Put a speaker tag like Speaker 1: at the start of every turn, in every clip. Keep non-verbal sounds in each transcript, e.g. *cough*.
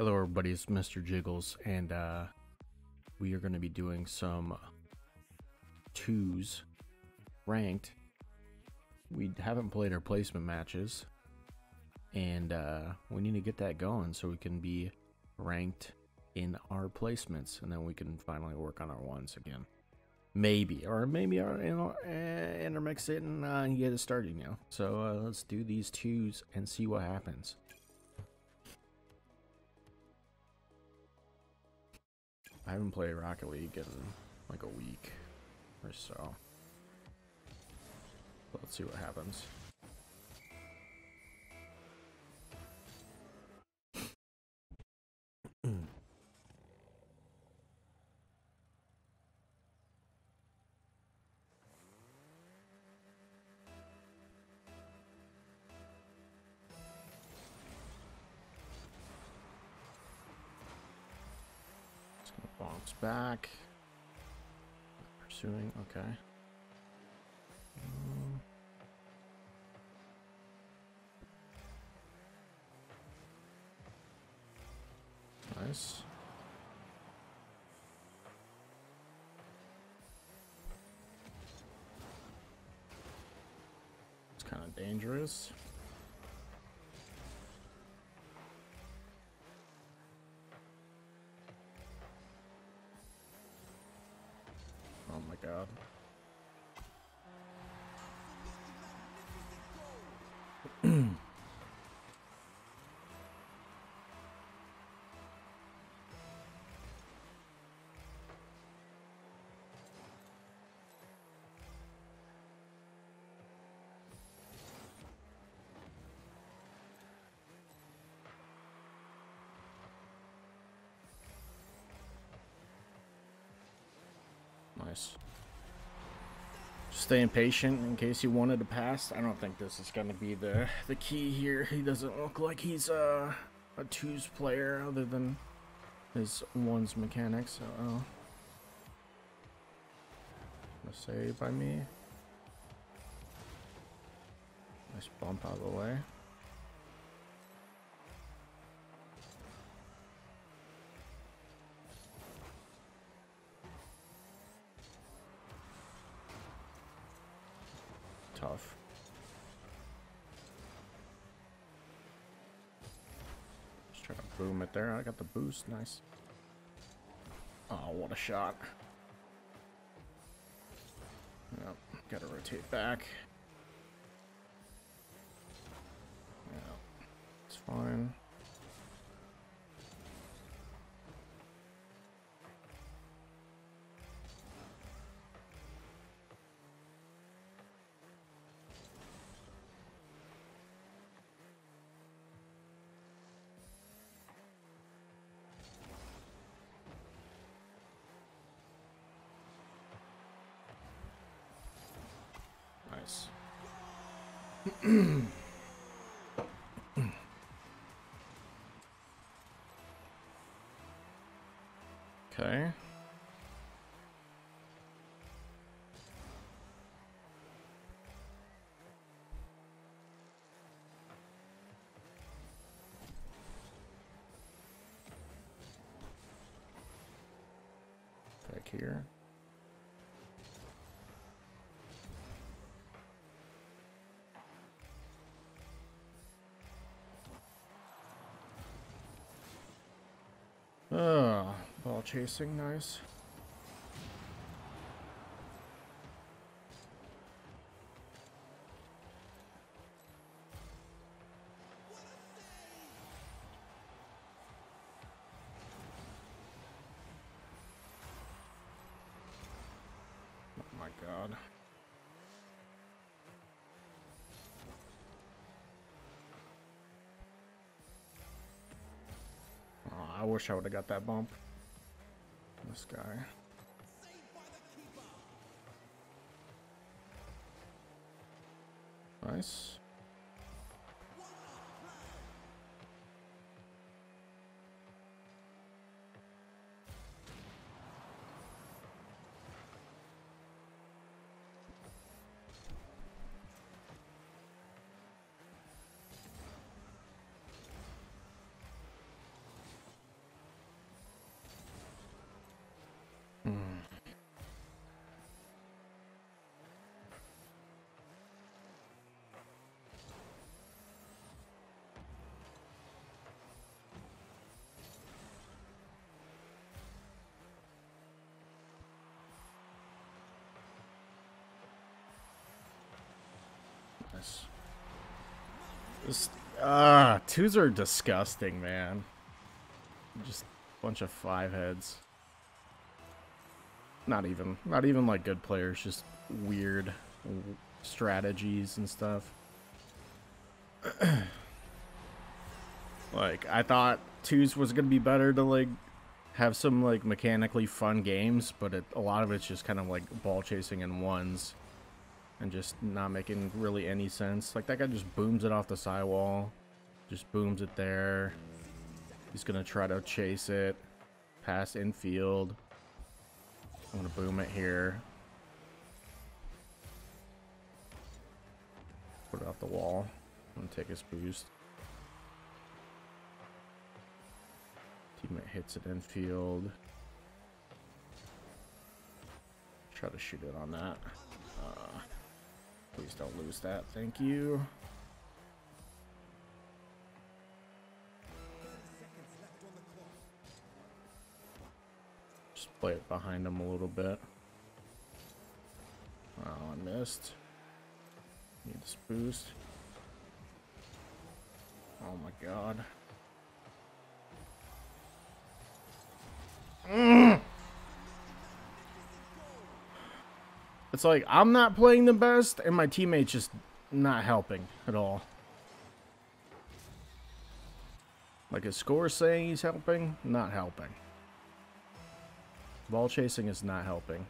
Speaker 1: Hello, everybody. It's Mr. Jiggles, and uh, we are going to be doing some twos ranked. We haven't played our placement matches, and uh, we need to get that going so we can be ranked in our placements, and then we can finally work on our ones again. Maybe, or maybe our you know, uh, intermix it and uh, get it started. You know, so uh, let's do these twos and see what happens. I haven't played Rocket League in like a week or so. Let's see what happens. Bounce back. Pursuing, okay. Nice. It's kind of dangerous. Nice. Staying patient in case he wanted to pass. I don't think this is going to be the the key here. He doesn't look like he's uh, a twos player other than his ones mechanics. Uh oh. A save by me. Nice bump out of the way. Tough. Just try to boom it there. I got the boost. Nice. Oh, what a shot. Yep, gotta rotate back. Yeah, it's fine. Nice. *clears throat* okay. Back here. Oh, ball chasing, nice. Oh my god. Wish I would have got that bump. This guy. Nice. Just, ah, uh, twos are disgusting, man. Just a bunch of five heads. Not even, not even like good players, just weird strategies and stuff. *clears throat* like, I thought twos was going to be better to, like, have some, like, mechanically fun games, but it, a lot of it's just kind of, like, ball chasing and ones and just not making really any sense. Like, that guy just booms it off the sidewall, just booms it there. He's to try to chase it, pass infield. I'm to boom it here. Put it off the wall I'm gonna take his boost. Teammate hits it infield. Try to shoot it on that. Please don't lose that. Thank you. Just play it behind him a little bit. Oh, I missed. Need this boost. Oh my god. It's like I'm not playing the best and my teammates just not helping at all. Like his score saying he's helping, not helping. Ball chasing is not helping.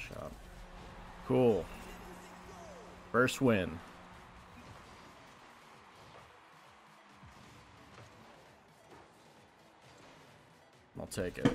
Speaker 1: Shot. Cool. First win. I'll take it.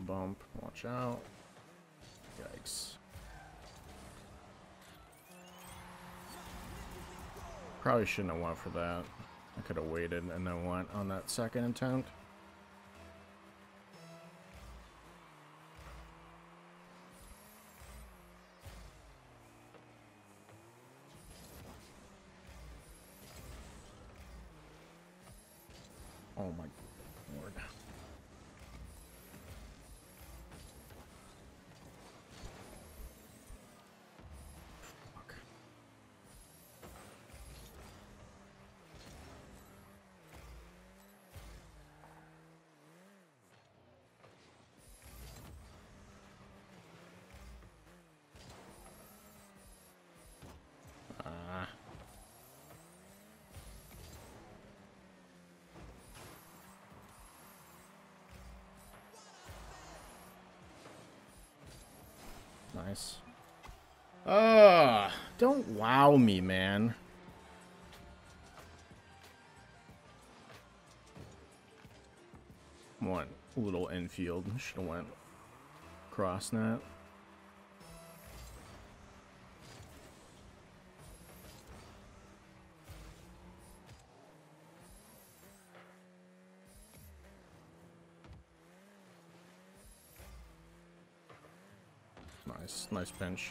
Speaker 1: Bump. Watch out. Yikes. Probably shouldn't have went for that. I could have waited and then went on that second attempt. Nice. Ugh, don't wow me, man. One little infield. Should have went cross net. Nice, nice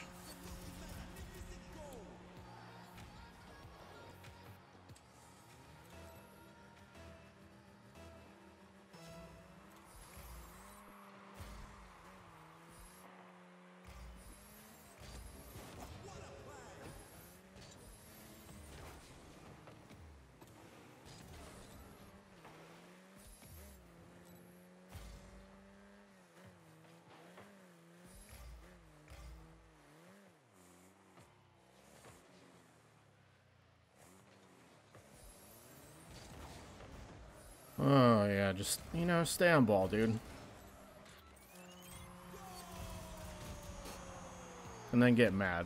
Speaker 1: yeah, just, you know, stay on ball, dude. And then get mad.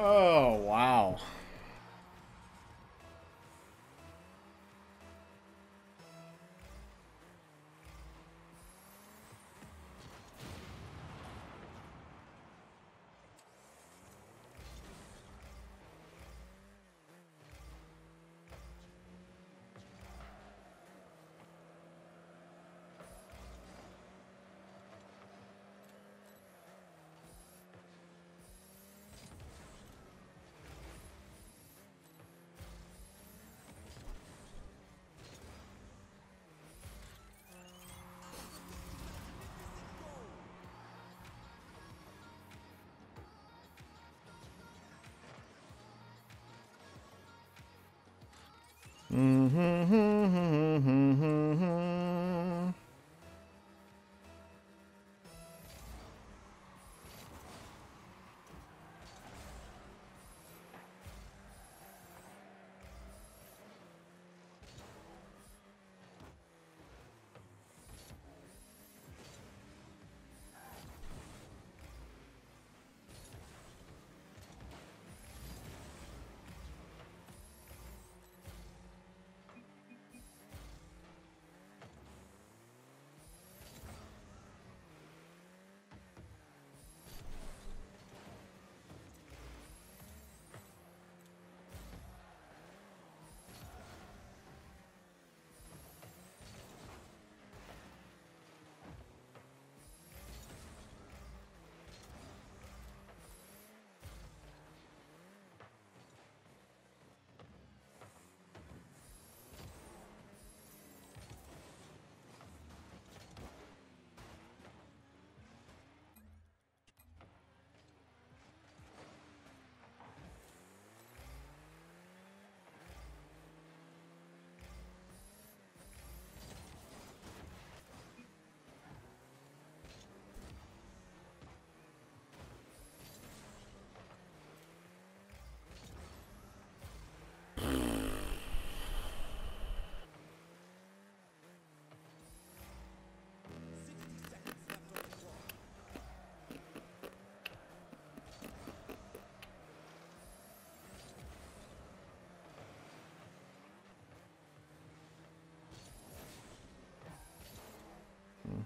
Speaker 1: Oh, wow. Mm-hmm.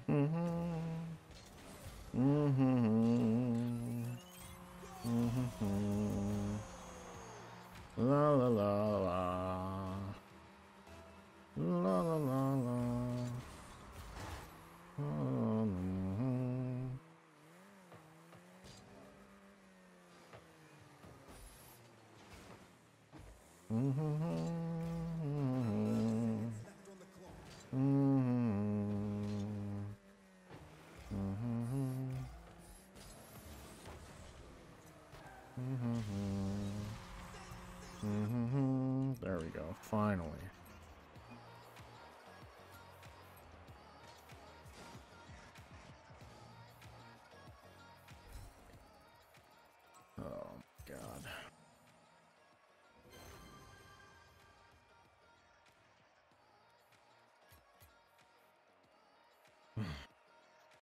Speaker 1: Mm-hmm. Mm-hmm. Finally.